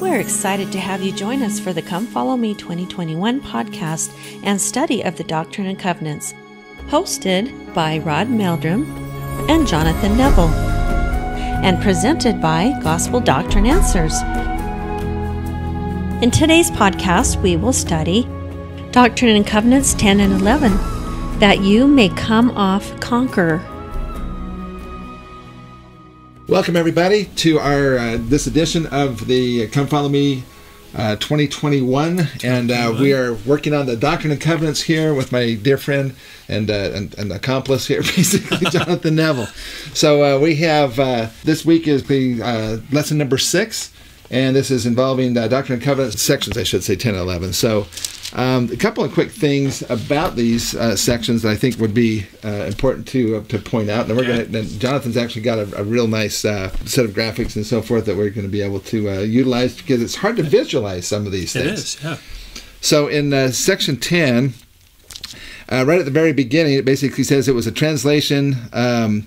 We're excited to have you join us for the Come Follow Me 2021 podcast and study of the Doctrine and Covenants, hosted by Rod Meldrum and Jonathan Neville, and presented by Gospel Doctrine Answers. In today's podcast, we will study Doctrine and Covenants 10 and 11, that you may come off conqueror. Welcome everybody to our uh, this edition of the Come Follow Me uh, 2021, and uh, we are working on the Doctrine and Covenants here with my dear friend and uh, and, and, accomplice here, basically Jonathan Neville. So uh, we have uh, this week is the lesson number six, and this is involving Doctrine and Covenants sections, I should say 10 and 11. So um, a couple of quick things about these uh, sections that I think would be uh, important to uh, to point out. And we're yeah. going to. Jonathan's actually got a, a real nice uh, set of graphics and so forth that we're going to be able to uh, utilize because it's hard to visualize some of these things. It is, yeah. So in uh, section ten. right at the very beginning, it basically says it was a translation um,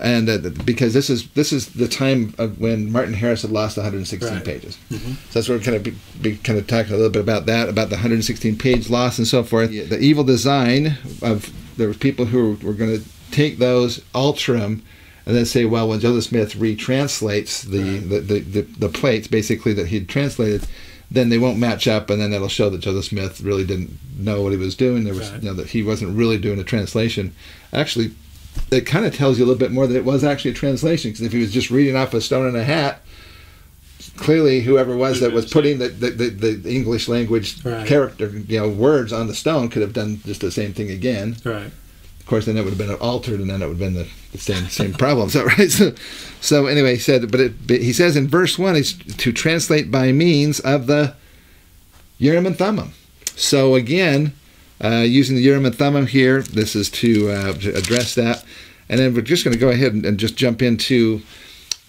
and uh, because this is this is the time of when Martin Harris had lost 116 right. pages. Mm-hmm. So that's where we're kind of be, be, kind of talking a little bit about that, about the 116 page loss and so forth. The, the evil design of there were people who were, going to take those, alter them, and then say, well, when Joseph Smith retranslates the, right. the, the, the, the plates basically that he'd translated, then they won't match up, and then it'll show that Joseph Smith really didn't know what he was doing. There was, right. you know, that he wasn't really doing a translation. Actually, it kind of tells you a little bit more that it was actually a translation. Because if he was just reading off a stone and a hat, clearly whoever was that was putting the, the, the, the English language right. character, you know, words on the stone could have done just the same thing again. Right. Of course, then it would have been altered, and then it would have been the, the same same problem. So right. So, so anyway, he said, but, it, but he says in verse one is to translate by means of the Urim and Thummim. So again, uh, using the Urim and Thummim here, this is to, uh, to address that. And then we're just going to go ahead and, and just jump into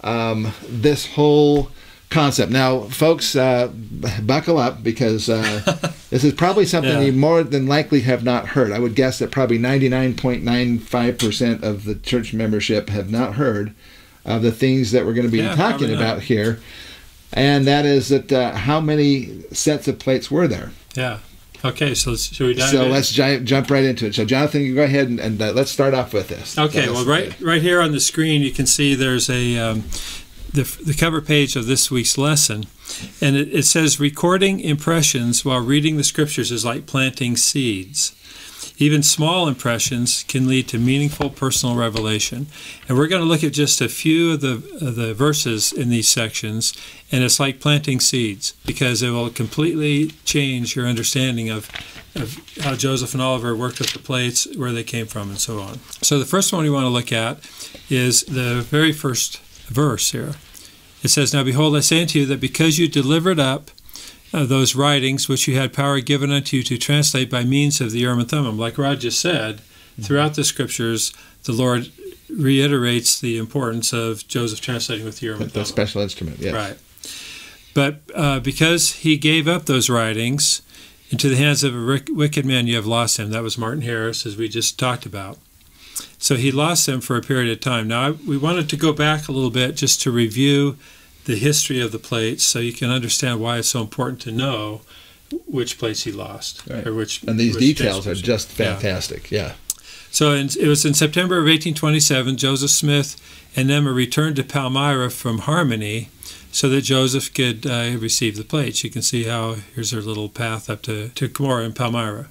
um, this whole concept. Now, folks, uh, buckle up because uh, this is probably something yeah. you more than likely have not heard. I would guess that probably 99.95% of the church membership have not heard of the things that we're going to be yeah, talking about here. And that is that uh, how many sets of plates were there? Yeah. Okay, so should we dive So in? let's jump right into it. So, Jonathan, you go ahead and, and uh, let's start off with this. Okay, well, right, right here on the screen, you can see there's a um, the, the cover page of this week's lesson, and it, it says recording impressions while reading the scriptures is like planting seeds. Even small impressions can lead to meaningful personal revelation. And we're going to look at just a few of the, of the verses in these sections, and it's like planting seeds because it will completely change your understanding of, of how Joseph and Oliver worked with the plates, where they came from, and so on. So the first one we want to look at is the very first verse here. It says, Now behold, I say unto you that because you delivered up uh, those writings which you had power given unto you to translate by means of the Urim and Thummim. Like Rod just said, mm-hmm. throughout the scriptures, the Lord reiterates the importance of Joseph translating with the Urim and Thummim. The special instrument, yes. Right. But uh, because he gave up those writings into the hands of a wicked man, you have lost him. That was Martin Harris, as we just talked about. So he lost them for a period of time. Now, I, we wanted to go back a little bit just to review the history of the plates so you can understand why it's so important to know which plates he lost right. or which and these which details are just fantastic yeah, yeah. so in, it was in september of 1827 joseph smith and emma returned to palmyra from harmony so that joseph could uh, receive the plates. You can see how here's their little path up to, to Cumorah and palmyra.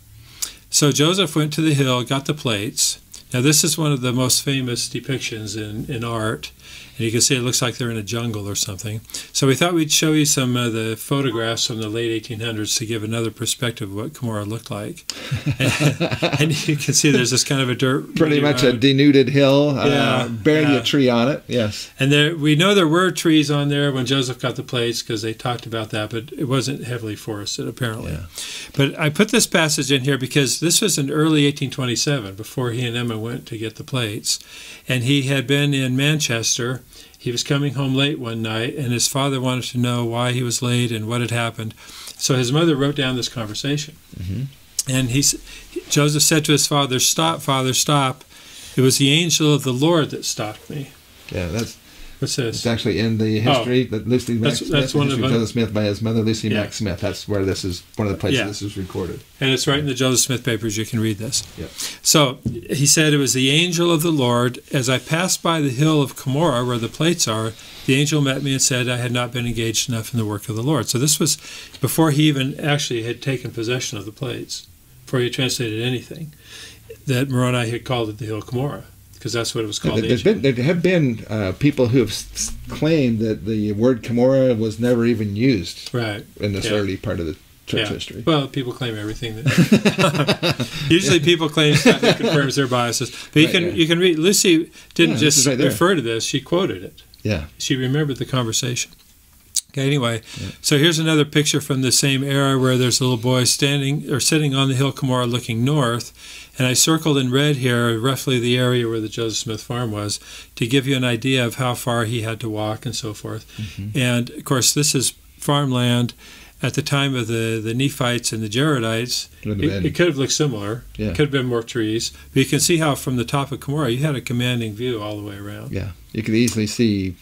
So joseph went to the hill got the plates. Now this is one of the most famous depictions in, in art and you can see it looks like they're in a jungle or something. So we thought we'd show you some of the photographs from the late 1800s to give another perspective of what Cumorah looked like. and, and, you can see there's this kind of a dirt. Pretty much road. a denuded hill, uh, yeah, uh, barely yeah. a tree on it. Yes. And there, we know there were trees on there when Joseph got the plates because they talked about that, but it wasn't heavily forested apparently. Yeah. But I put this passage in here because this was in early 1827 before he and Emma went to get the plates, and he had been in Manchester he was coming home late one night, and his father wanted to know why he was late and what had happened. So his mother wrote down this conversation. Mm-hmm. And he, Joseph said to his father, Stop, father, stop. It was the angel of the Lord that stopped me. Yeah, that's What's It's actually in the oh. history that Lucy Mack That's- Smith, that's one of of. Joseph Smith by his mother Lucy Yeah. Mack Smith. That's where this is one of the places Yeah. this is recorded. And it's right in the Joseph Smith papers. You can read this. Yep. So he said, It was the angel of the Lord. As I passed by the hill of Cumorah, where the plates are, the angel met me and said, I had not been engaged enough in the work of the Lord. So this was before he even actually had taken possession of the plates, before he translated anything, that Moroni had called it the hill of Cumorah, because that's what it was called. There's been, there have been uh, people who have claimed that the word Cumorah was never even used right. in this Yeah. early part of the church Yeah. history. Well, people claim everything. That, usually, people claim stuff that confirms their biases. But you Right, can yeah. you can read. Lucy didn't Yeah, just right refer to this; she quoted it. Yeah. She remembered the conversation. Okay. Anyway, Yeah. so here's another picture from the same era where there's a little boy standing or sitting on the hill Cumorah looking north, and I circled in red here roughly the area where the Joseph Smith farm was to give you an idea of how far he had to walk and so forth. Mm-hmm. And of course, this is farmland. At the time of the, the Nephites and the Jaredites, it, it could have looked similar. Yeah. It could have been more trees. But you can see how from the top of Cumorah, you had a commanding view all the way around. Yeah. You could easily see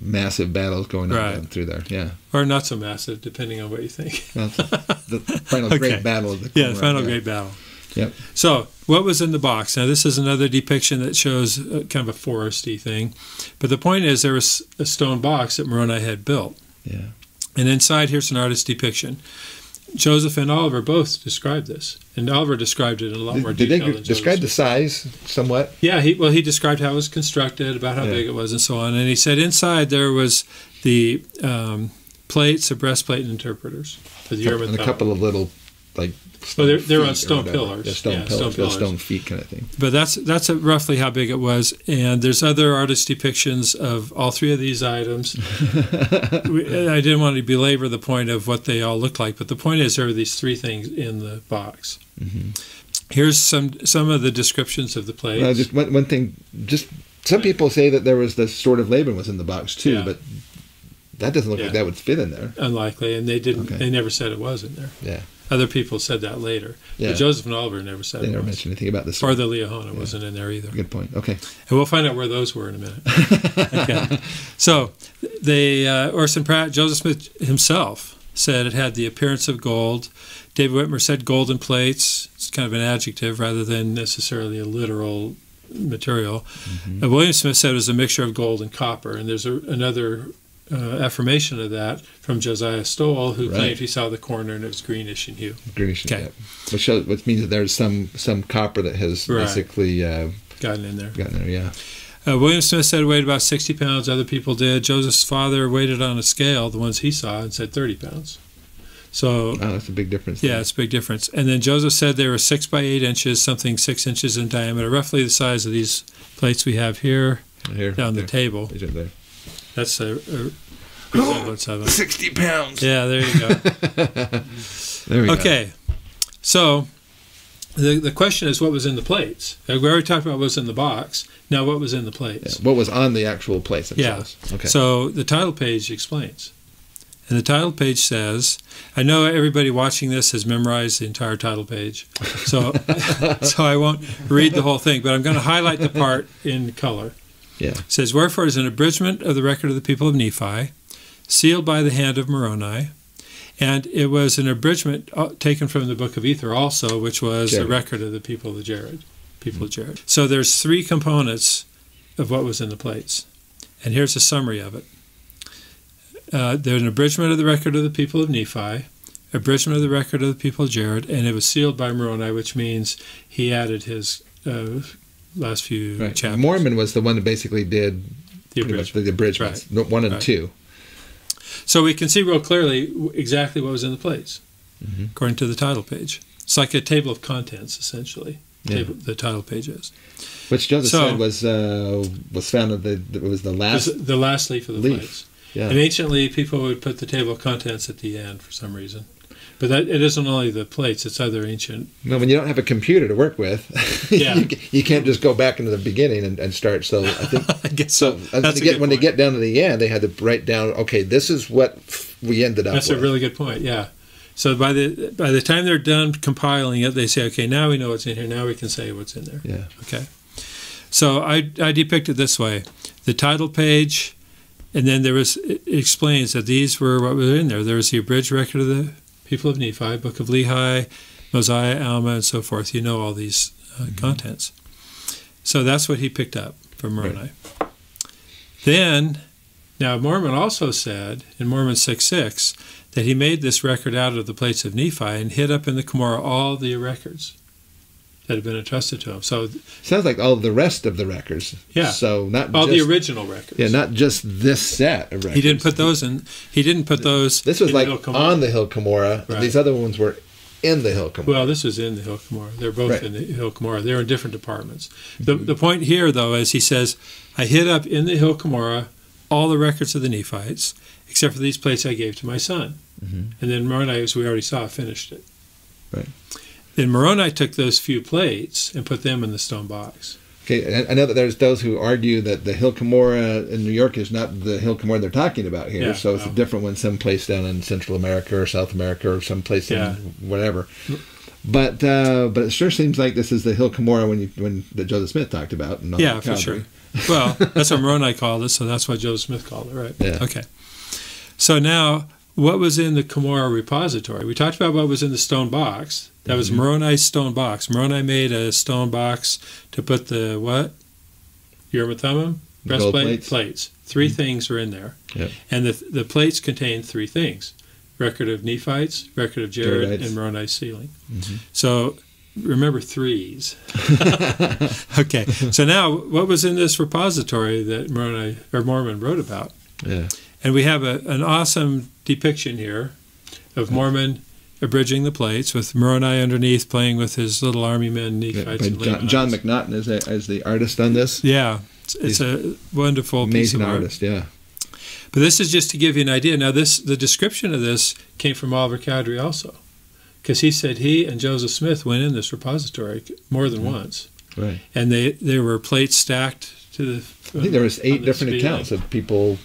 massive battles going on Right. through there. Yeah. Or not so massive, depending on what you think. The final Okay. great battle of the Yeah, the final great battle. Yep. So, what was in the box? Now, this is another depiction that shows uh, kind of a foresty thing. But the point is, there was a stone box that Moroni had built. Yeah. And inside, here's an artist's depiction. Joseph and Oliver both described this. And Oliver described it in a lot more Did, did detail they describe the size somewhat? Yeah, he, well, he described how it was constructed, about how Yeah. big it was, and so on. And he said inside there was the um, plates, a breastplate, and interpreters for the and a couple of little, like, Well, they're- they're on stone pillars. Yeah, stone Yeah, pillars, stone stone feet kind of thing. But that's that's roughly how big it was. And there's other artist depictions of all three of these items. We- I didn't want to belabor the point of what they all look like, but the point is there are these three things in the box. Mhm. Here's some some of the descriptions of the plates. Just one, one thing, just some people say that there was the sword of Laban was in the box too, Yeah. but that doesn't look Yeah. like that would fit in there. Unlikely, and they didn't. Okay. They never said it was in there. Yeah. Other people said that later. Yeah. But Joseph and Oliver never said They never mentioned anything about this. Or the Liahona wasn't in there either. Good point. Okay. And we'll find out where those were in a minute. okay. So, they, uh, Orson Pratt, Joseph Smith himself said it had the appearance of gold. David Whitmer said golden plates. It's kind of an adjective rather than necessarily a literal material. Mm-hmm. Uh, William Smith said it was a mixture of gold and copper. And there's a, another uh, affirmation of that from Josiah Stowell, who Right. claimed he saw the corner and it was greenish in hue. Greenish. Okay. Yeah. Which shows, which means that there's some some copper that has Right. basically uh, Gotten in there. gotten there. Yeah. Uh, William Smith said it weighed about 60 pounds. Other people did. Joseph's father weighed it on a scale, the ones he saw, and said 30 pounds. So, Wow, that's a big difference. yeah, there. it's a big difference. And then Joseph said they were six by eight inches, something six inches in diameter, roughly the size of these plates we have here Here. down the table. Is it there? That's a, a resemblance of it. Sixty pounds. Yeah, there you go. There we go. Okay, so the the question is, what was in the plates? Uh, We already talked about what was in the box. Now, what was in the Yeah. plates? What was on the actual place Yeah. Okay. So the title page explains. And the title page says, I know everybody watching this has memorized the entire title page, so so I won't read the whole thing, but I'm going to highlight the part in color. Yeah. It says, Wherefore is an abridgment of the record of the people of Nephi, sealed by the hand of Moroni. And it was an abridgment uh, taken from the book of Ether also, which was a Jared. record of the people of Jared. People of Jared. So there's three components of what was in the plates. And here's a summary of it. Uh, there's an abridgment of the record of the people of Nephi, abridgment of the record of the people of Jared, and it was sealed by Moroni, which means he added his uh, last few Right. chapters. Mormon was the one that basically did the pretty much abridgment. the abridgments, right. one and Right. two. So we can see real clearly exactly what was in the plates, Mhm. according to the title page. It's like a table of contents, essentially. Yeah. Table, the title page is. Which Joseph So- said was uh, was found in the it was the last is the last leaf of the leaf. plates. yeah And anciently, people would put the table of contents at the end for some reason. But that it isn't only the plates; it's other ancient. no when you don't have a computer to work with Yeah. you, you can't just go back into the beginning and, and start so I think I guess so so. as That's they get, when they get down to the end they had to write down okay this is what we ended up That's with a really good point. Yeah. So by the by the time they're done compiling it, they say, "Okay, now we know what's in here. Now we can say what's in there." yeah Okay. So I, I depict it this way the title page, And then there was it explains that these were what were in there. There was the abridged record of the people of Nephi, Book of Lehi, Mosiah, Alma, and so forth. You know all these uh, Mm-hmm. contents. So that's what he picked up from Moroni. Then, now Mormon also said in Mormon 6 6 that he made this record out of the plates of Nephi and hid up in the Cumorah all the records that had been entrusted to him. So Sounds like all the rest of the records. Yeah. So not all just, the original records. yeah, not just this set of records. he didn't put those in. He didn't put those. This was like on the Hill Cumorah. Right. These other ones were in the Hill Cumorah. Well, this was in the Hill Cumorah. They're both Right. in the Hill Cumorah. They're in different departments. Mm-hmm. The, the point here, though, is he says, I hid up in the Hill Cumorah all the records of the Nephites, except for these plates I gave to my son. Mhm. And then Moroni, as we already saw, finished it. Right. Then Moroni took those few plates and put them in the stone box. Okay, I I know that there's those who argue that the Hill Cumorah in New York is not the Hill Cumorah they're talking about here. Yeah, so it's no. a different one someplace down in Central America or South America or someplace Yeah. in whatever. But uh, but it sure seems like this is the Hill Cumorah when you when that Joseph Smith talked about. Yeah, for sure. Well, that's what Moroni called it, so that's what Joseph Smith called it, right? Yeah. Okay. So now, what was in the Cumorah repository? We talked about what was in the stone box. That was Mhm. Moroni's stone box. Moroni made a stone box to put the what? Urim and Thummim? Breastplate? plates. 3 things were in there. Yep. And the, the plates contained three things. Record of Nephites, record of Jared, Jaredites. and Moroni's sealing. Mhm. So remember threes. okay. So now, what was in this repository that Moroni or Mormon wrote about? Yeah. And we have a, an awesome depiction here of Mormon abridging the plates with Moroni underneath playing with his little army men, Yeah, Nephites, by John, Jon McNaughton is a, as the artist on this. Yeah, it's, it's a wonderful piece Amazing of art. artist, yeah. But this is just to give you an idea. Now, this the description of this came from Oliver Cowdery also, because he said he and Joseph Smith went in this repository more than Mm-hmm. once, Right. and they there were plates stacked to the. I think there was eight different accounts of people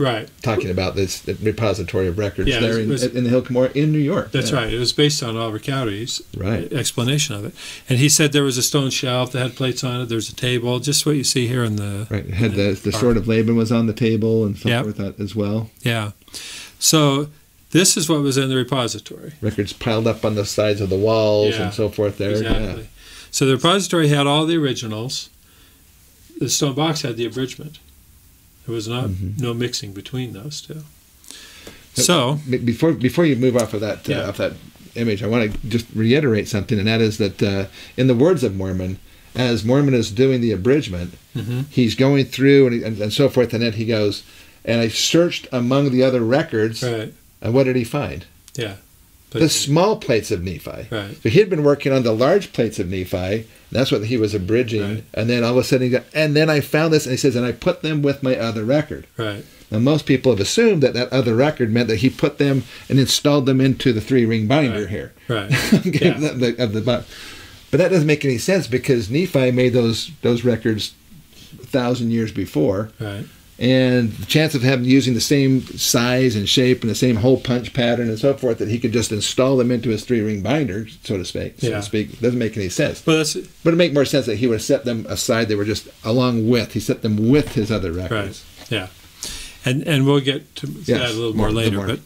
Right, talking about this repository of records Yeah, there it in, in the Hill Cumorah in New York. that's yeah. right. It was based on Oliver Cowdery's Right. explanation of it, and he said there was a stone shelf that had plates on it. There's a table, just what you see here in the. Right. It had the the sword of Laban was on the table and so Yep. forth as well. Yeah, so this is what was in the repository. Records piled up on the sides of the walls Yeah, and so forth there. Exactly. So the repository had all the originals. The stone box had the abridgment. There was not Mhm. no mixing between those two. So Before before you move off of that uh, off that image, I want to just reiterate something, and that is that uh, in the words of Mormon, as Mormon is doing the abridgment, mhm, he's going through and, and, and so forth, and then he goes, and I searched among the other records, right, and what did he find? yeah, the small plates of Nephi. right, So he had been working on the large plates of Nephi. That's what he was abridging, Right. and then all of a sudden he got, and then I found this, and he says, and I put them with my other record. right, Now most people have assumed that that other record meant that he put them and installed them into the three ring binder Right. here. right, Okay, Yeah. the- the- of the but that doesn't make any sense because Nephi made those those records a thousand years before, right, and the chance of having using the same size and shape and the same hole punch pattern and so forth that he could just install them into his three ring binder, so to speak, so Yeah. to speak, doesn't make any sense. Well, But it'd make more sense that he would have set them aside. They were just along with. He set them with his other records. Yeah. And and we'll get to Yes, that a little more- more later. more. But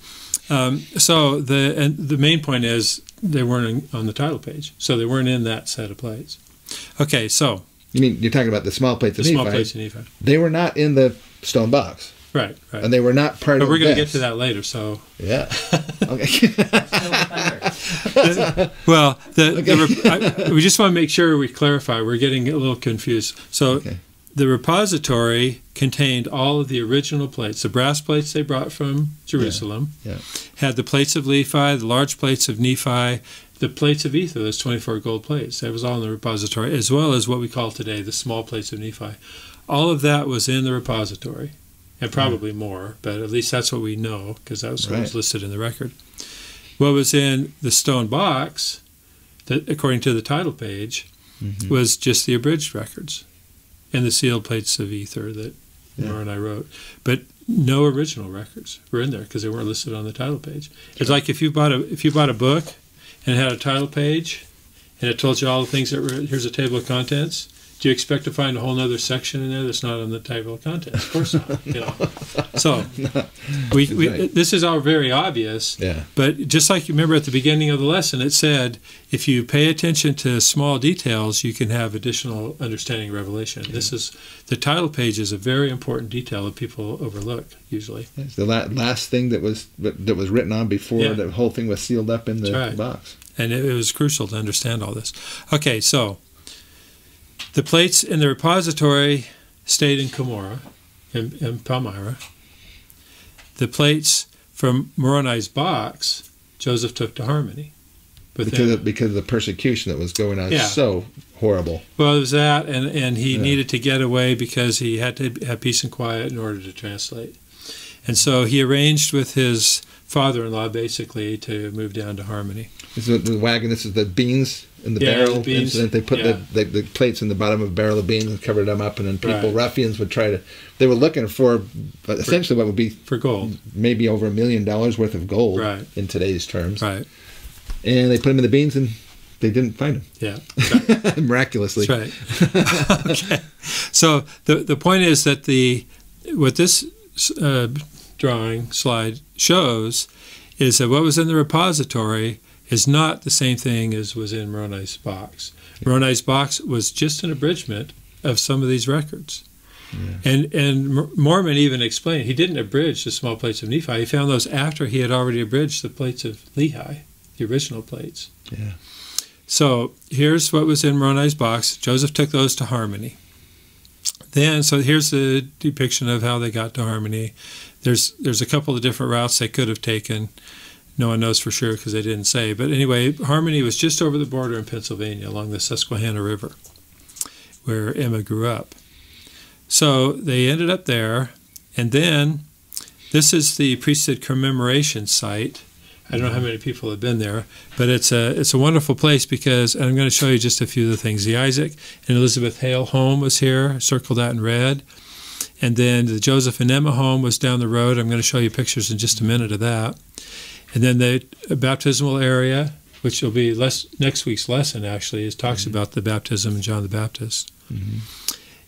um, so the and the main point is they weren't on the title page, so they weren't in that set of plates. Okay, so You mean you're talking about the small plates the of small Nephi? plates Nephi. They were not in the stone box, Right, right. and they were not part but of. But we're going to get to that later. So Yeah. Okay. Well, the, Okay. the I, we just want to make sure we clarify. We're getting a little confused. So, Okay. the repository contained all of the original plates, the brass plates they brought from Jerusalem, Yeah. had the plates of Lehi, the large plates of Nephi, the plates of Ether, those 24 gold plates. That was all in the repository, as well as what we call today the small plates of Nephi. All of that was in the repository, and probably more, but at least that's what we know because that was what was listed in the record. What was in the stone box, that according to the title page, Mhm. was just the abridged records and the sealed plates of ether that Yeah. Nora and I wrote. But no original records were in there because they weren't listed on the title page. It's like if you bought a if you bought a book and it had a title page and it told you all the things that were here's a table of contents. Do you expect to find a whole other section in there that's not on the table of contents? Of course not. You know. So we, we Right. this is all very obvious. Yeah. But just like you remember at the beginning of the lesson, it said if you pay attention to small details, you can have additional understanding of revelation. This is the title page is a very important detail that people overlook usually. It's the la- last thing that was that was written on before Yeah. the whole thing was sealed up in the right. box. and it, it was crucial to understand all this. Okay, so the plates in the repository stayed in Cumorah, in, in Palmyra. The plates from Moroni's box, Joseph took to Harmony. But because then, of, because of the persecution that was going on. Yeah. So horrible. well, it was that, and, and he Yeah. needed to get away because he had to have peace and quiet in order to translate. And so he arranged with his father-in-law basically to move down to Harmony. This is the wagon. This is the beans in the Yeah, barrel the beans. incident. They put Yeah. the, the, the plates in the bottom of a barrel of beans and covered them up, and then people, Right. ruffians, would try to. They were looking for, but essentially, what would be For gold, maybe over a million dollars worth of gold Right. in today's terms. right? And they put them in the beans, and they didn't find them. Yeah, them miraculously. That's right. okay. So the the point is that the what this uh, drawing slide shows is that what was in the repository is not the same thing as was in Moroni's box. Moroni's box was just an abridgment of some of these records. And and Mormon even explained he didn't abridge the small plates of Nephi. He found those after he had already abridged the plates of Lehi, the original plates. Yeah. So here's what was in Moroni's box. Joseph took those to Harmony. Then, so here's the depiction of how they got to Harmony. There's there's a couple of different routes they could have taken. No one knows for sure because they didn't say. But anyway, Harmony was just over the border in Pennsylvania along the Susquehanna River, where Emma grew up. So they ended up there, and then this is the priesthood commemoration site. I don't know how many people have been there, but it's a it's a wonderful place because and I'm going to show you just a few of the things. The Isaac and Elizabeth Hale home was here, circled out in red, and then the Joseph and Emma home was down the road. I'm going to show you pictures in just a minute of that, and then the baptismal area, which will be less, next week's lesson. Actually, is talks mm-hmm. about the baptism of John the Baptist. Mm-hmm.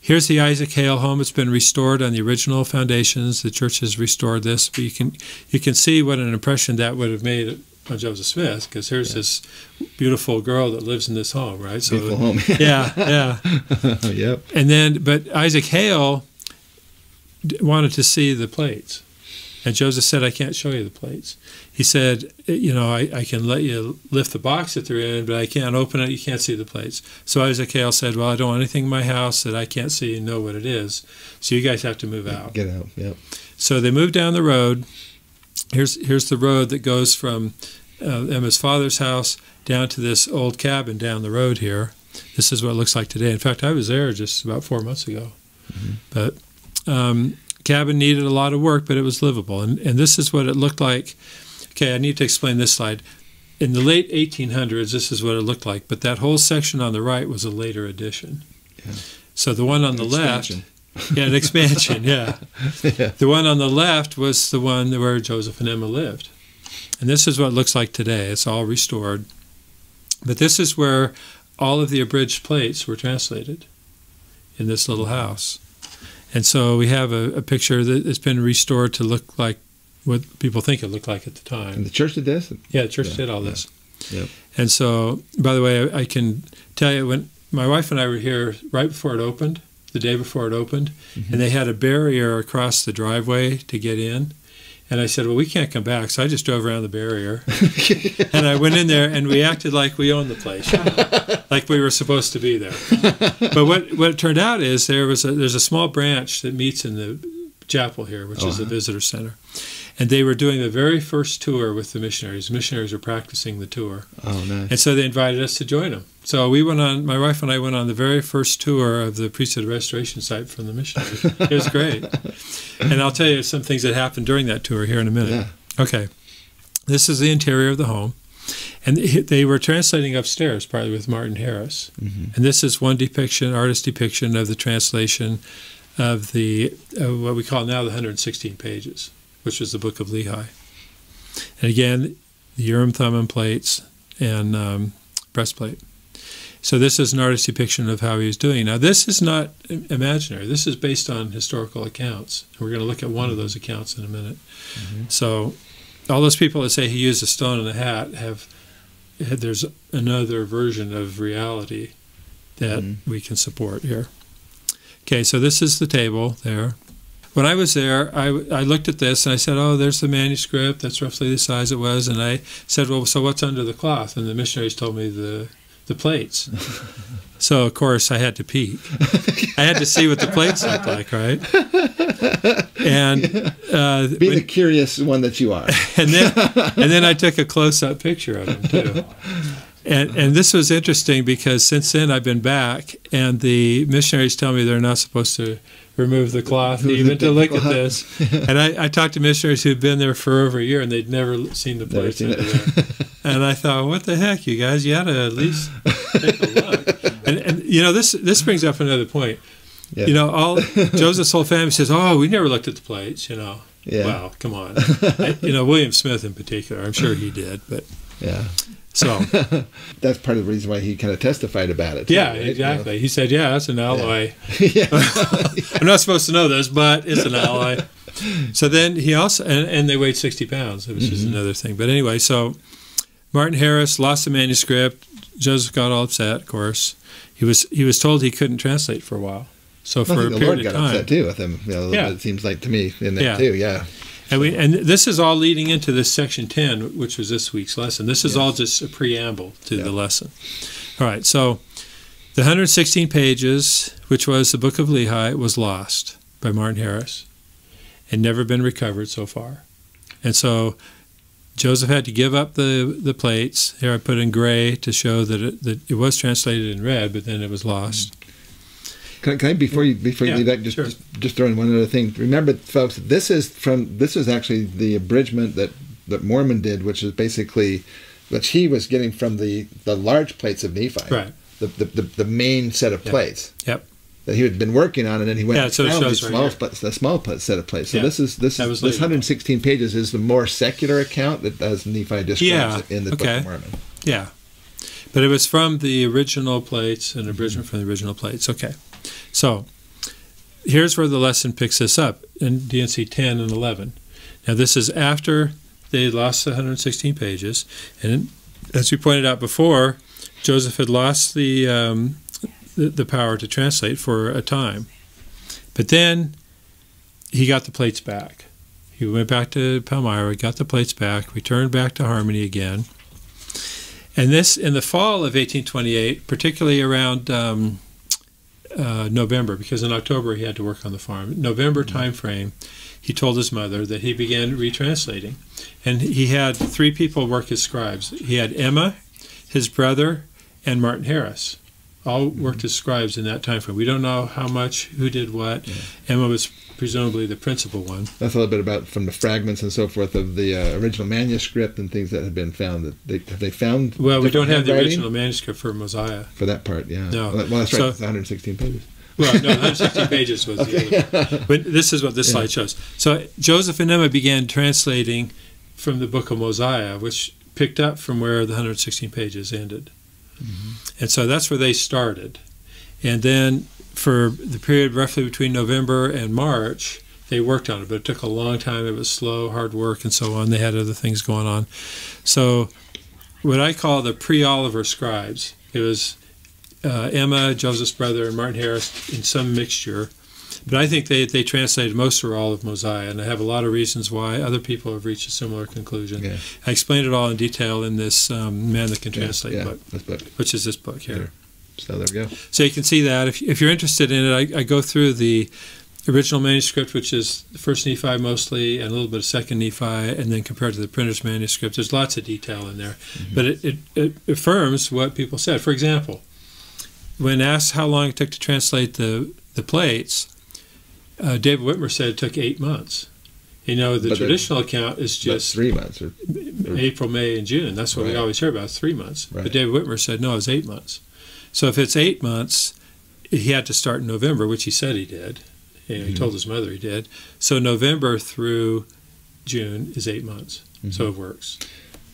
Here's the Isaac Hale home. It's been restored on the original foundations. The church has restored this, but you can you can see what an impression that would have made on Joseph Smith because here's this beautiful girl that lives in this home, right? So Beautiful home. yeah, yeah. yep. And then, but Isaac Hale wanted to see the plates. And Joseph said, I can't show you the plates. He said, You know, I, I can let you lift the box that they're in, but I can't open it. You can't see the plates. So Isaac Hale said, Well, I don't want anything in my house that I can't see and know what it is. So you guys have to move out. Get out. Yep. So they moved down the road. Here's here's the road that goes from uh, Emma's father's house down to this old cabin down the road here. This is what it looks like today. In fact, I was there just about four months ago. But um, cabin needed a lot of work, but it was livable. And and this is what it looked like. Okay, I need to explain this slide. In the late 1800s, this is what it looked like. But that whole section on the right was a later addition. Yeah. So the one on the Expansion. left, yeah, an expansion, yeah. yeah. The one on the left was the one where Joseph and Emma lived. And this is what it looks like today. It's all restored. But this is where all of the abridged plates were translated in this little house. And so we have a, a picture that has been restored to look like what people think it looked like at the And time. the church did this. Yeah, the church Yeah, did all yeah. this. Yep. And so, by the way, I, I can tell you when my wife and I were here right before it opened, the day before it opened, and they had a barrier across the driveway to get in. And I said, Well, we can't come back. So I just drove around the barrier. and I went in there and we acted like we owned the place, like we were supposed to be there. But what, what it turned out is there was a, there's a small branch that meets in the chapel here, which is the Uh-huh. visitor center. And they were doing the very first tour with the missionaries. The missionaries were practicing the tour. Oh, nice. And so they invited us to join them. So we went on, my wife and I went on the very first tour of the priesthood restoration site from the missionaries. It was great. And I'll tell you some things that happened during that tour here in a minute. Yeah. Okay. This is the interior of the home. And they- were translating upstairs, partly with Martin Harris. Mhm. And this is one depiction, artist depiction of the translation of the, uh, what we call now the 116 pages, which was the Book of Lehi. And again, the Urim Thummim plates and um, breastplate. So this is an artist's depiction of how he was doing. Now this is not imaginary. This is based on historical accounts. We're going to look at one of those accounts in a minute. So all those people that say he used a stone and a hat have there's another version of reality that Mhm. we can support here. Okay, so this is the table there. When I was there, I, I looked at this and I said, "Oh, there's the manuscript. That's roughly the size it was." And I said, "Well, so what's under the cloth?" And the missionaries told me the the plates. so of course I had to peek. I had to see what the plates looked like, right? And uh, when- the curious one that you are. and then and then I took a close up picture of them too. And and this was interesting because since then I've been back, and the missionaries tell me they're not supposed to remove the cloth Remove even the to look at cloth. this. And I, I talked to missionaries who'd been there for over a year and they'd never seen the place seen under it. there. And I thought, what the heck, you guys? You ought to at least take a look. And, and you know, this this brings up another point. Yeah. You know, all Joseph's whole family says, "Oh, we never looked at the plates." You know, Yeah. well, come on. I, you know, William Smith in particular, I'm sure he did, but Yeah. So That's part of the reason why he kind of testified about it. too, yeah, right? You know? exactly. He said, "Yeah, that's an alloy." yeah. I'm not supposed to know this, but it's an alloy. So then he also, and, and they weighed 60 pounds, which is Mhm. another thing. But anyway, so Martin Harris lost the manuscript. Joseph got all upset, of course. He was he was told he couldn't translate for a while. So for a the period Lord of got time, upset too with him. You know, Yeah. it seems like to me in that Yeah. too. Yeah. And we and this is all leading into this section ten, which was this week's lesson. This is Yes. all just a preamble to Yeah. the lesson. All right, so the 116 pages, which was the Book of Lehi, was lost by Martin Harris and never been recovered so far. And so Joseph had to give up the, the plates. Here I put in gray to show that it, that it was translated in red, but then it was lost. Can, can I before you before you Yeah, leave that just, sure. just just throw in one other thing. Remember, folks, this is from this is actually the abridgment that that Mormon did, which is basically which he was getting from the the large plates of Nephi, Right. The the, the, the main set of Yep. plates. Yep. That he had been working on, and then he went Yeah, and so it found shows these right small, pla- the small set of plates. So Yeah. this is this That is was this 116 pages is the more secular account that as Nephi describes Yeah, in the Book of Mormon. Yeah. But it was from the original plates, an abridgment from the original plates. Okay. So here's where the lesson picks us up in D&C 10 and 11. Now, this is after they lost the 116 pages. And as we pointed out before, Joseph had lost the, um, the, the power to translate for a time. But then he got the plates back. He went back to Palmyra, got the plates back, returned back to Harmony again. And this, in the fall of 1828, particularly around um, uh, November, because in October he had to work on the farm. November time frame, he told his mother that he began retranslating, and he had three people work as scribes. He had Emma, his brother, and Martin Harris. All worked as scribes in that time frame. We don't know how much, who did what. Emma was presumably the principal one. That's a little bit about from the fragments and so forth of the uh, original manuscript and things that have been found. That they have they found. Well, we don't have the original manuscript for Mosiah. for that part. Yeah. No. Well, that's right. So- it's 116 pages. Well, no, 160 pages was the other. But this is what this Yeah. slide shows. So Joseph and Emma began translating from the book of Mosiah, which picked up from where the 116 pages ended. And so that's where they started. And then for the period roughly between November and March, they worked on it, but it took a long time. It was slow, hard work, and so on. They had other things going on. So, what I call the pre Oliver scribes, it was uh, Emma, Joseph's brother, and Martin Harris in some mixture. But I think they, they translated most or all of Mosiah, and I have a lot of reasons why. Other people have reached a similar conclusion. Yeah. I explained it all in detail in this um, Man That Can Translate yeah, book, This book. which is this book here. So there we go. So you can see that. If, if you're interested in it, I, I go through the original manuscript, which is first Nephi mostly, and a little bit of second Nephi, and then compared to the printer's manuscript. There's lots of detail in there. But it, it, it affirms what people said. For example, when asked how long it took to translate the, the plates, uh, David Whitmer said it took eight months. You know, the But traditional account is just three months. Or, April, May, and June. That's what we always hear about, three months. Right. But David Whitmer said, no, it was eight months. So if it's eight months, he had to start in November, which he said he did. You know, He Mhm. told his mother he did. So November through June is eight months. So Mm-hmm. it works.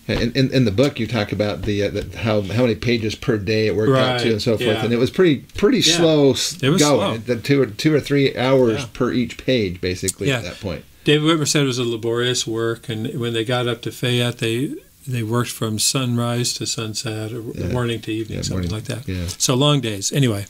In, in, in the book, you talk about the, uh, the how how many pages per day it worked out to, and so forth, yeah. and it was pretty pretty Yeah. slow It was going. slow. The two or two or three hours Yeah. per each page, basically at that point. David Whitmer said it was a laborious work, and when they got up to Fayette, they they worked from sunrise to sunset, or Yeah. morning to evening, Yeah, something morning. like that. Yeah. So long days. Anyway,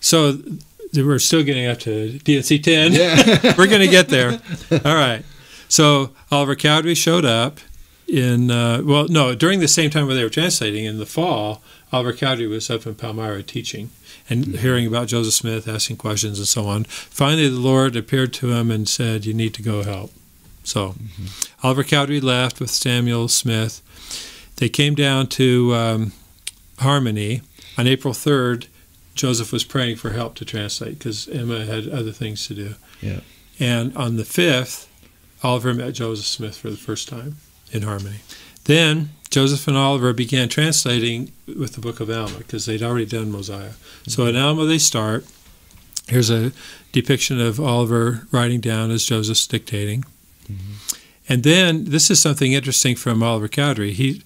so th- we're still getting up to D&C 10. Yeah. we're going to get there. All right. So Oliver Cowdery showed up in, uh, well, no, during the same time where they were translating in the fall, Oliver Cowdery was up in Palmyra teaching and hearing about Joseph Smith, asking questions and so on. Finally, the Lord appeared to him and said, You need to go help. So Oliver Cowdery left with Samuel Smith. They came down to um, Harmony on April 3rd. Joseph was praying for help to translate because Emma had other things to do. Yeah. And on the 5th, Oliver met Joseph Smith for the first time in Harmony. Then Joseph and Oliver began translating with the book of Alma because they'd already done Mosiah. So in Alma they start. Here's a depiction of Oliver writing down as Joseph's dictating. And then this is something interesting from Oliver Cowdery. He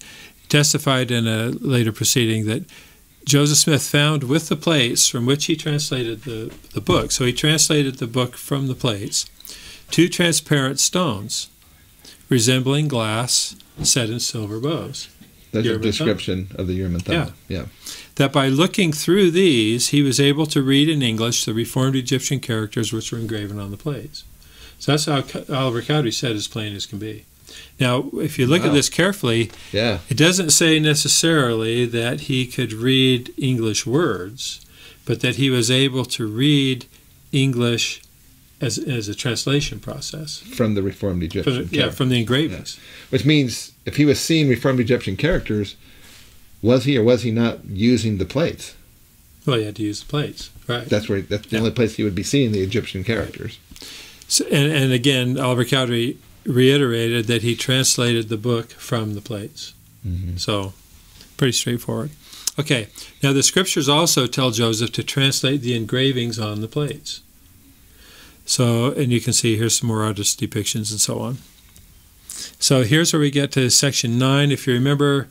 testified in a later proceeding that Joseph Smith found with the plates from which he translated the, the book. So he translated the book from the plates, two transparent stones resembling glass set in silver bows. That's a and Thummim. description of the Urim and Thummim. Yeah. That by looking through these, he was able to read in English the reformed Egyptian characters which were engraven on the plates. So that's how Oliver Cowdery said as plain as can be. Now, if you look at this carefully, Yeah. it doesn't say necessarily that he could read English words, but that he was able to read English as, as a translation process. From the Reformed From Egyptian. the, yeah, from the engravings. Which means if he was seeing Reformed Egyptian characters, was he or was he not using the plates? Well, you had to use the plates, right? That's where that's the Yeah. only place he would be seeing the Egyptian characters. So, and, and again, Oliver Cowdery reiterated that he translated the book from the plates. Mhm. So, pretty straightforward. Okay, now the scriptures also tell Joseph to translate the engravings on the plates. So, and you can see here's some more artist depictions and so on. So here's where we get to section nine. If you remember,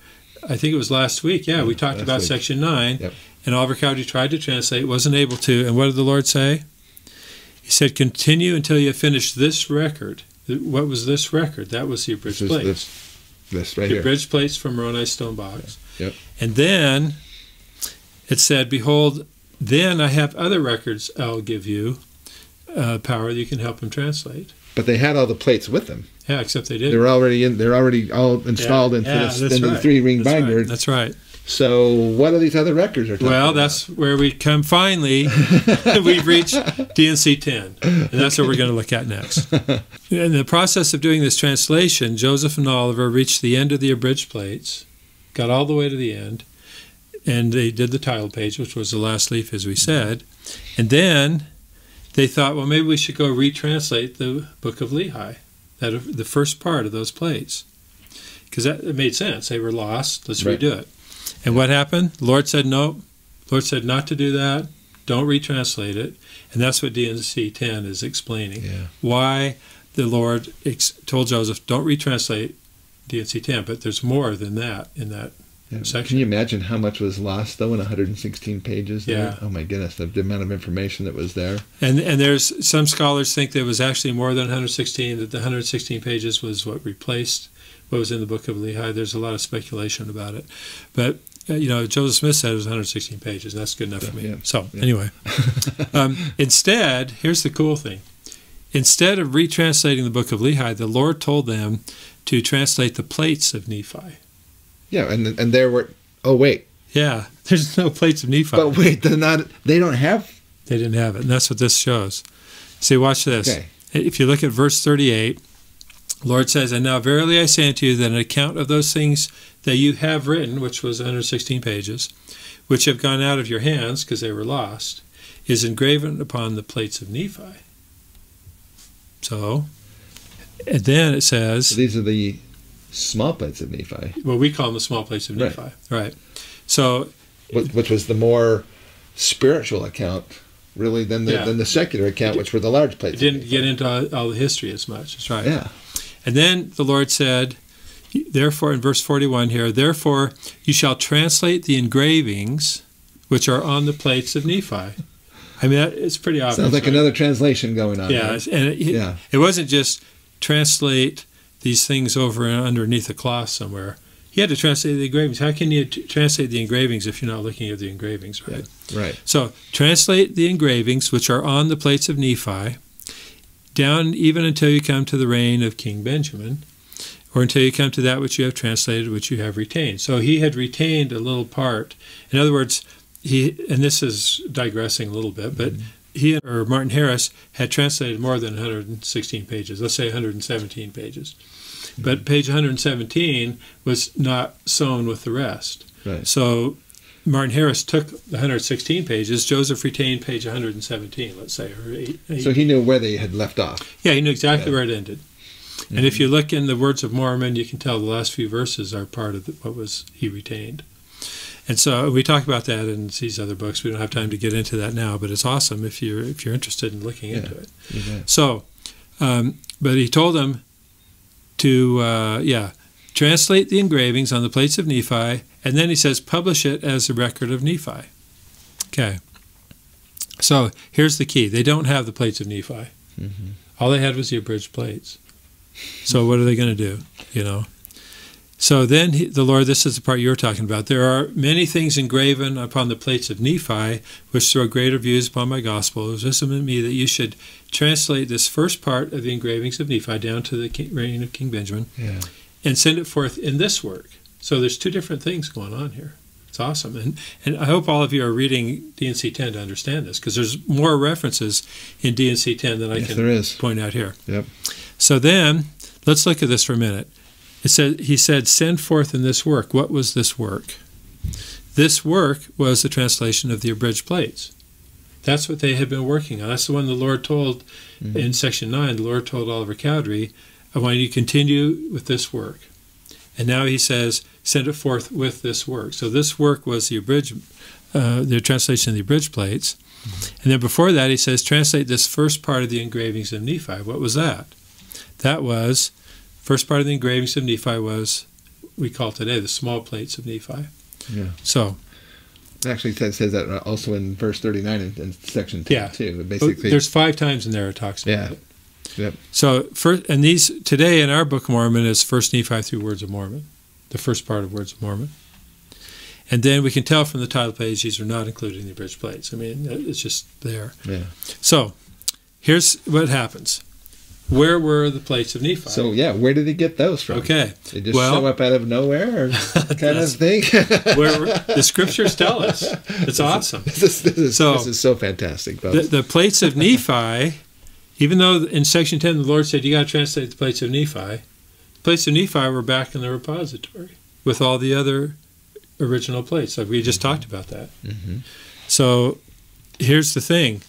I think it was last week. Yeah, we talked last about week. section nine. Yep. And Oliver Cowdery tried to translate, wasn't able to. And what did the Lord say? He said, "Continue until you finish this record." What was this record? That was the This abridged is plates. this, this right the here. abridged plates from Moroni stone box. Yep. And then it said, "Behold, then I have other records I'll give you, uh, power that you can help him translate." But they had all the plates with them. Yeah, except they didn't. They're already in. They're already all installed into, yeah, this, into the right. three ring That's right. binder. That's right. So what are these other records? Are Well, about? that's where we come finally. We've reached D&C 10, and that's what we're going to look at next. In the process of doing this translation, Joseph and Oliver reached the end of the abridged plates, got all the way to the end, and they did the title page, which was the last leaf, as we said. And then they thought, well, maybe we should go retranslate the Book of Lehi, that the first part of those plates, because that it made sense. They were lost. Let's Right. redo it. And what happened? The Lord said, no. The Lord said not to do that. Don't retranslate it. And that's what D&C 10 is explaining. Yeah. Why the Lord ex- told Joseph, don't retranslate D&C 10. But there's more than that in that. Yeah. section. Can you imagine how much was lost though in 116 pages? there? Yeah. Oh my goodness, the, the amount of information that was there. And and there's some scholars think there was actually more than 116. That the 116 pages was what replaced what was in the Book of Lehi. There's a lot of speculation about it, but you know Joseph Smith said it was 116 pages. And that's good enough for me. Yeah. So Yeah. anyway, um, instead, here's the cool thing: instead of retranslating the Book of Lehi, the Lord told them to translate the plates of Nephi. Yeah, and and there were. Oh wait, Yeah, there's no plates of Nephi. but wait, they're not. They don't have. They didn't have it, and that's what this shows. See, watch this. Okay. If you look at verse 38, Lord says, And now verily I say unto you that an account of those things that you have written, which was 116 pages, which have gone out of your hands because they were lost, is engraven upon the plates of Nephi. So, and then it says, These are the small plates of Nephi, well, we call them the small plates of Nephi. Right. right. So, which, which was the more spiritual account, really, than the Yeah. than the secular account, which were the large plates. of didn't get into all, all the history as much. That's right. Yeah. And then the Lord said, Therefore, in verse 41 here, therefore you shall translate the engravings which are on the plates of Nephi. I mean, that, it's pretty obvious. Sounds like right? another translation going on. Yeah, right? and it, Yeah. it wasn't just translate these things over and underneath a cloth somewhere. He had to translate the engravings. How can you t- translate the engravings if you're not looking at the engravings, right? Right. So translate the engravings which are on the plates of Nephi down even until you come to the reign of King Benjamin, or until you come to that which you have translated, which you have retained. So he had retained a little part. In other words, he and this is digressing a little bit, but mm-hmm. he or Martin Harris had translated more than 116 pages. Let's say 117 pages. But mm-hmm. page 117 was not sewn with the rest. Right. So Martin Harris took the 116 pages. Joseph retained page 117, let's say, or eight. eight. So he knew where they had left off. yeah, he knew exactly Yeah. where it ended. And if you look in the Words of Mormon, you can tell the last few verses are part of the, what was he retained. And so we talk about that in these other books. We don't have time to get into that now, but it's awesome if you're if you're interested in looking Yeah. into it. So, um, but he told them to, uh, yeah, translate the engravings on the plates of Nephi, and then he says, publish it as a record of Nephi. Okay. So here's the key they don't have the plates of Nephi. Mhm. All they had was the abridged plates. So what are they going to do? You know? So then he, the Lord, this is the part you're talking about. There are many things engraven upon the plates of Nephi, which throw greater views upon my gospel. It was wisdom in me that you should translate this first part of the engravings of Nephi down to the king, reign of King Benjamin Yeah. and send it forth in this work. So there's two different things going on here. It's awesome. And, and I hope all of you are reading D&C 10 to understand this because there's more references in D&C 10 than I Yes, can there is. point out here. Yep. So then, let's look at this for a minute. It said he said, "Send forth in this work." What was this work? This work was the translation of the abridged plates. That's what they had been working on. That's the one the Lord told Mhm. in section nine. The Lord told Oliver Cowdery, "I want you to continue with this work." And now he says, "Send it forth with this work." So this work was the abridged, uh, the translation of the abridged plates. And then before that, he says, translate this first part of the engravings of Nephi. What was that? That was, first part of the engravings of Nephi was, we call today the small plates of Nephi. Yeah. So, It actually says, says that also in verse 39 in, in section 10 Yeah. too. Basically, there's five times in there it talks about Yeah. it. Yep. So, first, and these, today in our Book of Mormon is First Nephi through Words of Mormon, the first part of Words of Mormon. And then we can tell from the title page these are not included in the abridged plates. I mean, uh, it's just there. Yeah. So, here's what happens. Where were the plates of Nephi? So yeah, where did he get those from? okay, They just Well- show up out of nowhere, or kind of thing. where the scriptures tell us. It's awesome. this is this is, So- this is so fantastic, The, the plates of Nephi, even though in section 10 the Lord said you got to translate the plates of Nephi, the plates of Nephi were back in the repository with all the other original plates. Like we just talked about that. Mhm. So here's the thing.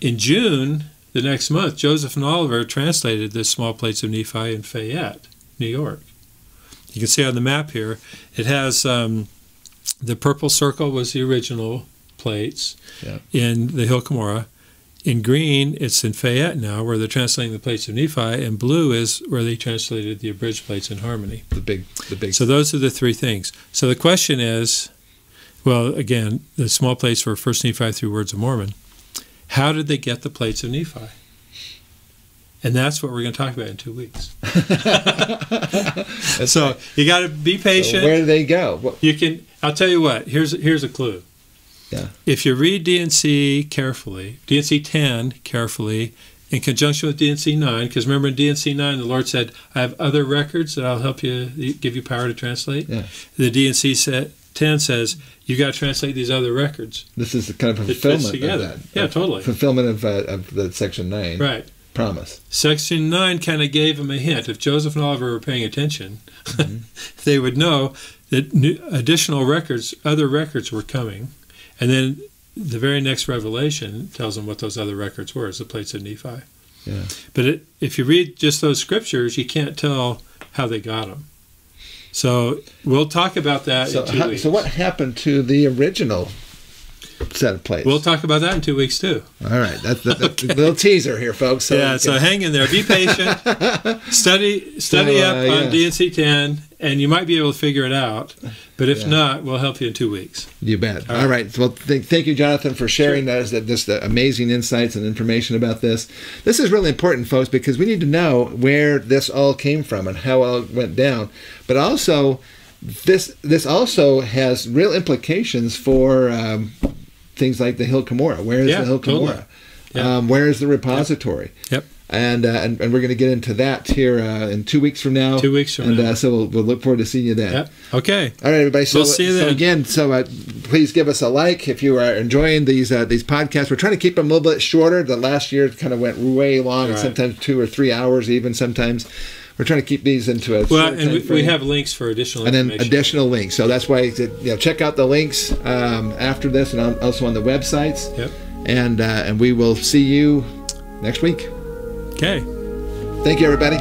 In June, the next month, Joseph and Oliver translated the small plates of Nephi in Fayette, New York. You can see on the map here, it has um, the purple circle was the original plates in the Hill Cumorah. In green, it's in Fayette now, where they're translating the plates of Nephi, and blue is where they translated the abridged plates in Harmony. The big, the big. So those are the three things. So the question is, well, again, the small plates were First Nephi through Words of Mormon. How did they get the plates of Nephi? And that's what we're going to talk about in two weeks. So right. you got to be So patient. where did they go? What, you can. I'll tell you what. Here's here's a clue. Yeah. If you read D&C carefully, D&C 10 carefully, in conjunction with D&C 9, because remember in D&C 9 the Lord said, "I have other records that I'll help you give you power to translate." Yeah. The D&C set, 10 says you got to translate these other records. This is the kind of fulfillment of that. Yeah, of totally. Fulfillment of uh, of the section nine Right. promise. Section 9 kind of gave him a hint. If Joseph and Oliver were paying attention, they would know that additional records, other records were coming. And then the very next revelation tells them what those other records were, it's the plates of Nephi. Yeah. But it, if you read just those scriptures, you can't tell how they got them. So we'll talk about that So, how, so what happened to the original set of plays. We'll talk about that in two weeks too. All right, that's the, the little teaser here, folks. So yeah, so hang in there. Be patient. study study So, uh, up on. D&C 10, and you might be able to figure it out. But if Yeah. not, we'll help you in two weeks. You bet. All right. Well, th- thank you, Jonathan, for sharing those that this the amazing insights and information about this. This is really important, folks, because we need to know where this all came from and how it all went down. But also, this this also has real implications for um, things like the Hill Cumorah. Where is Yeah, the Hill totally. Yeah. Um, where is the repository? Yep. And, uh, and and we're going to get into that here uh, in two weeks from now. Two weeks from and, now. uh, so we'll, we'll look forward to seeing you then. Yep. Okay. All right, everybody. So, We'll see you so then. again, so uh, please give us a like if you are enjoying these uh, these podcasts. We're trying to keep them a little bit shorter. The last year kind of went way long, and Right. sometimes two or three hours, even sometimes. We're trying to keep these into a Well, and we, we have links for additional and then information. additional links. So that's why you know check out the links um, after this, and al- also on the websites. Yep. And uh, and we will see you next week. Okay. Thank you, everybody.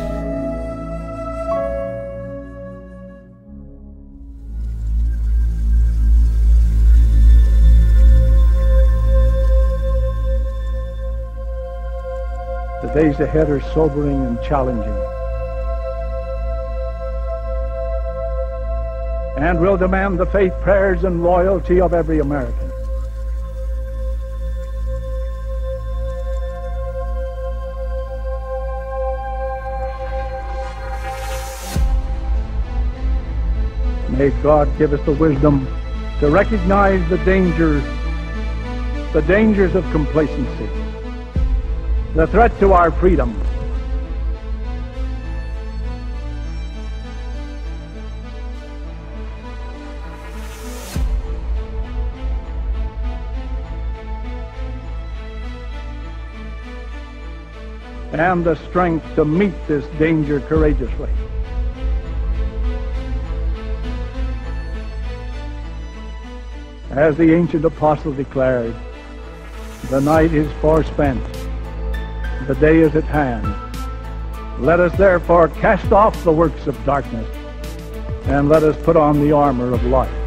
The days ahead are sobering and challenging. And will demand the faith, prayers, and loyalty of every American. May God give us the wisdom to recognize the dangers, the dangers of complacency the threat to our freedom. And the strength to meet this danger courageously. As the ancient apostle declared, the night is far spent the day is at hand. Let us therefore cast off the works of darkness, and let us put on the armor of light.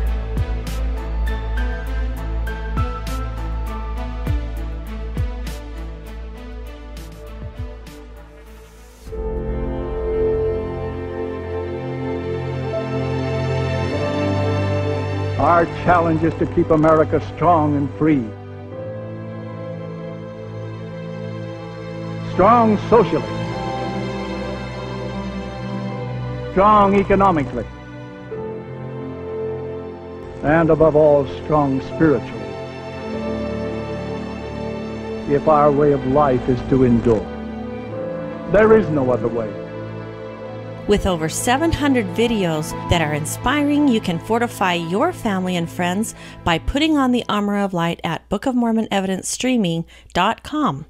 Challenge is to keep America strong and free. strong socially, strong economically, and above all, strong spiritually. If our way of life is to endure, there is no other way. With over 700 videos that are inspiring, you can fortify your family and friends by putting on the armor of light at bookofmormonevidencestreaming.com.